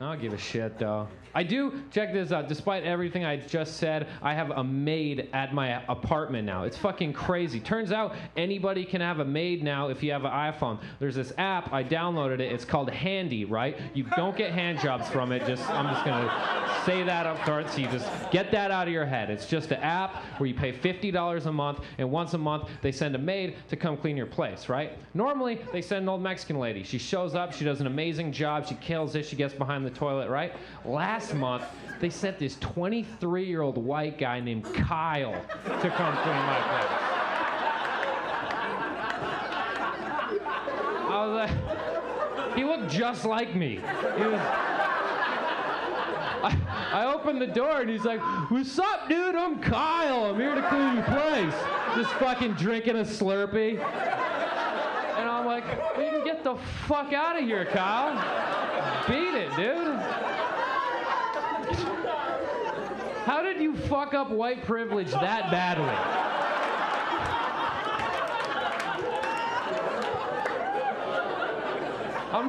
I don't give a shit though. I do check this out. Despite everything I just said, I have a maid at my apartment now. It's fucking crazy. Turns out anybody can have a maid now if you have an iPhone. There's this app I downloaded it. It's called Handy, right? You don't get hand jobs from it. Just I'm just gonna say that up front, so you just get that out of your head. It's just an app where you pay $50 a month, and once a month they send a maid to come clean your place, right? Normally they send an old Mexican lady. She shows up. She does an amazing job. She kills it. She gets behind the toilet, right? Last month, they sent this 23 year old white guy named Kyle to come clean my place. I was like, he looked just like me. He was. I, I opened the door and he's like, What's up, dude? I'm Kyle. I'm here to clean your place. Just fucking drinking a Slurpee. And I'm like, You can get the fuck out of here, Kyle. Dude. How did you fuck up white privilege that badly? I'm,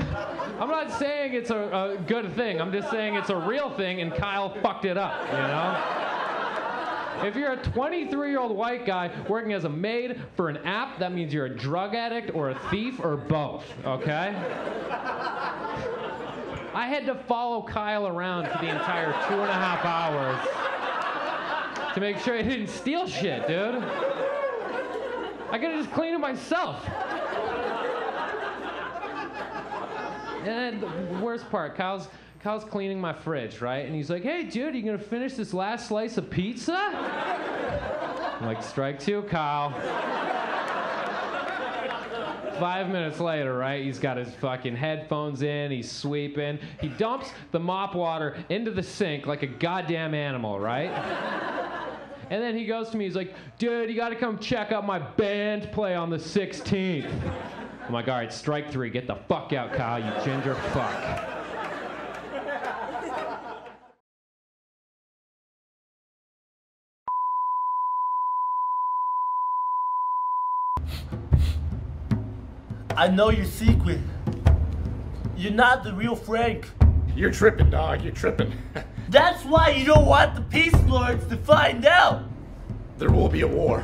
I'm not saying it's a, a good thing. I'm just saying it's a real thing, and Kyle fucked it up, you know? If you're a 23 year old white guy working as a maid for an app, that means you're a drug addict or a thief or both, okay? I had to follow Kyle around for the entire two and a half hours to make sure he didn't steal shit, dude. I could have just cleaned it myself. And the worst part, Kyle's Kyle's cleaning my fridge, right? And he's like, "Hey, dude, you gonna finish this last slice of pizza?" I'm like, "Strike two, Kyle." Five minutes later, right? He's got his fucking headphones in. He's sweeping. He dumps the mop water into the sink like a goddamn animal, right? And then he goes to me, he's like, dude, you gotta come check out my band play on the 16th. I'm like, all right, strike three. Get the fuck out, Kyle, you ginger fuck. I know your secret. You're not the real Frank. You're tripping, dog. You're tripping. That's why you don't want the Peace Lords to find out. there will be a war.